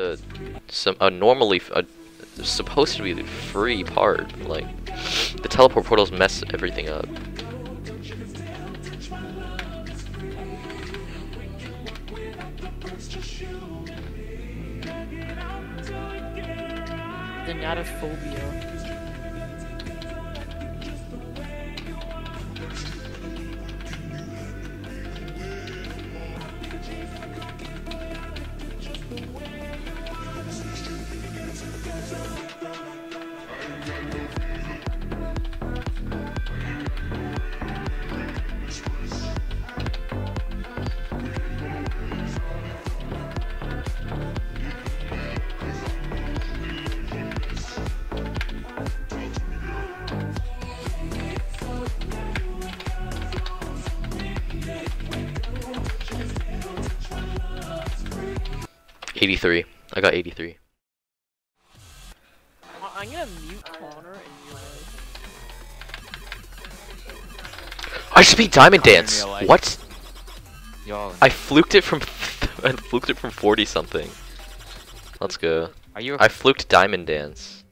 a, some a normally a, supposed to be free part. Like the teleport portals mess everything up. Then out phobia. 83. I got 83. I'm gonna mute Connor and. I just beat Diamond Dance. What? I fluked it from I fluked it from 40 something. Let's go. Are you I fluked Diamond Dance.